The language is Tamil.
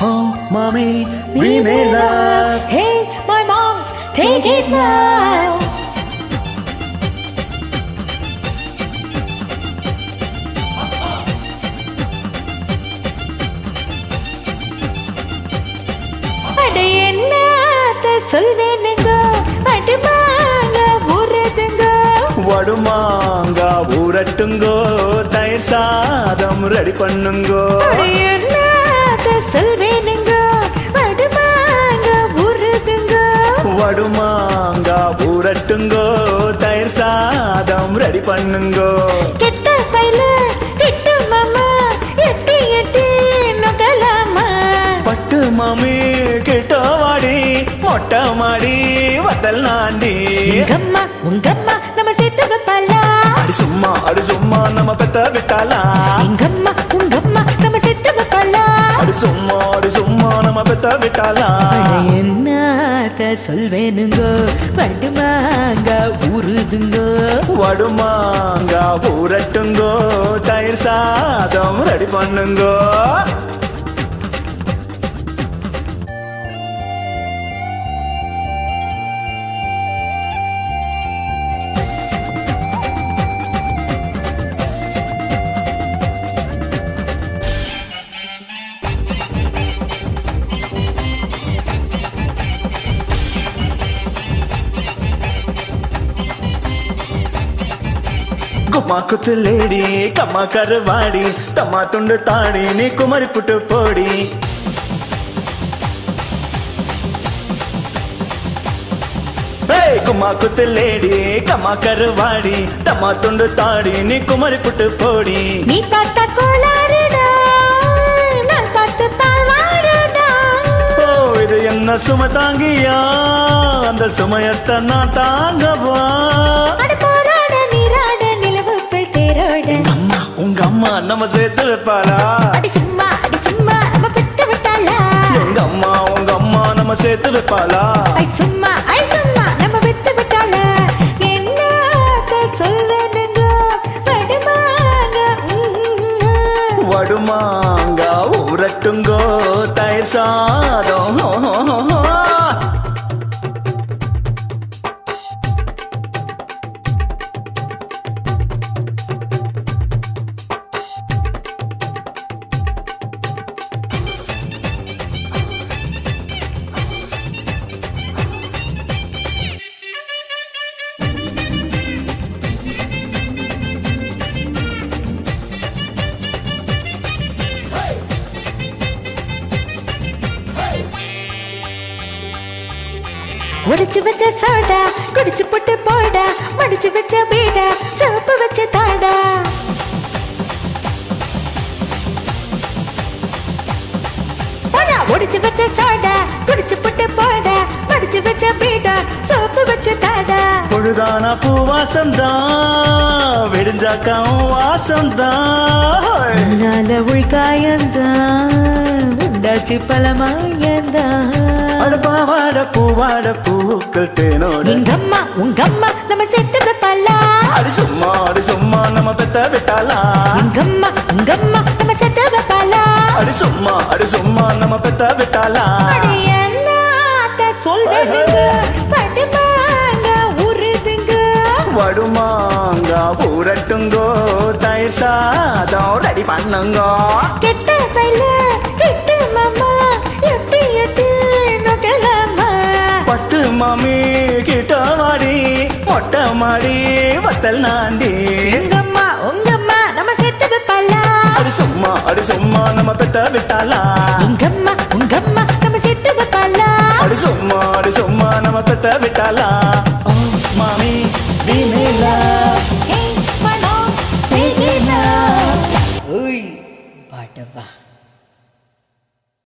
Oh, mommy, we made love. Hey, my mom's, take it now. அட என்னத்த சொல்வேனுங்க அடுமாங்க ஊறுதுங்க வடுமாங்கா ஊரட்டுங்கோ தயிர் சாதம் ரெடி பண்ணுங்கோ என்னத்த சொல்வேனுங்க வடுமாங்கா ஊரட்டுங்கோ தயிர் சாதம் ரெடி பண்ணுங்கோ. கெட்ட பைல கிட்டு மாமா எட்டி எட்டி நகலாமா? பட்டு மாமி கிட்ட வாடி மொட்டை மாடி வத்தல் நாண்டி. உங்கம்மா உங்கம்மா நம்ம சேர்த்து வைப்பாளா அடி சும்மா அடி சும்மா நம்ம பெத்த விட்டாலா எங்கம்மா உங்கம்மா நம்ம சேர்த்து வைப்பாளா அடி சும்மா அடி சும்மா நம்ம பெத்த விட்டாலா அட என்னத்த சொல்வேனுங்கோ வடுமாங்க உருதுங்கோ வடுமாங்க ஊரட்டுங்கோ தயிர் சாதம் ரெடி பண்ணுங்கோ. குமா குத்து லேடி கம்மா கருவாடி தம்மா துண்டு தாடி நீ குமரி புட்டு போடி. குமா குத்து லேடி கம்மா கருவாடி தம்மா துண்டு தாடி நீ குமரி புட்டு போடி. நீ பார்த்த கோளாறுடா நான் பார்த்து ஓ இது என்ன சும தாங்கியா அந்த சுமையத்தை நான் தாங்கவா? நம்ம சேர்த்து வைப்பாளா எங்க அம்மா உங்க அம்மா நம்ம சேர்த்து வைப்பாளா சும்மா நம்ம வித்து விட்டாளா என்னத்த சொல்வேனுங்க வடுமாங்க ம்ம். வடுமாங்க உடைச்சு வச்ச சோடா குடிச்சு போட்டு போடா மடிச்சு வச்ச பீடா சிவப்பு வச்ச தாடா. போடா உடைச்சு வச்ச சோடா குடிச்சு போட்டு போடா மடிச்சு வச்ச பீடா சிவப்பு வச்ச தாடா. பொழுதான பூவாசம்தான் விடிஞ்சாக்காவும் வாசம்தான் உன்னால உள்காயந்தான் உண்டாச்சு பலமாயந்தான் அது பாவாட பூவாட பூக்கள் தேனோட. எங்கம்மா உங்கம்மா நம்ம செத்து வைப்பாளா அடி சும்மா அடி சும்மா நம்ம பெத்த விட்டாளா? எங்கம்மா உங்கம்மா நம்ம செத்து வைப்பாளா அடி சும்மா அடி சும்மா நம்ம பெத்த விட்டாளா? அடி என்னத்த சொல்வேனுங்க படுமாங்க உருதுங்க. வடுமாங்க ஊரட்டுங்கோ தயிர் சாதம் ரெடி பண்ணுங்கோ. கெட்ட பைல பட்டு மாமி கிட்ட மாடி மொட்டை மாடி வத்தல் நாண்டி. எங்கம்மா உங்கம்மா நம்ம செத்து வைப்பாளா அடி சும்மா அடி சும்மா நம்ம பெத்த விட்டாளா? எங்கம்மா உங்கம்மா நம்ம செத்து வைப்பாளா அடி சும்மா அடி சும்மா நம்ம பெத்த விட்டாளா? மாமி வீணேலா பாட்டவா.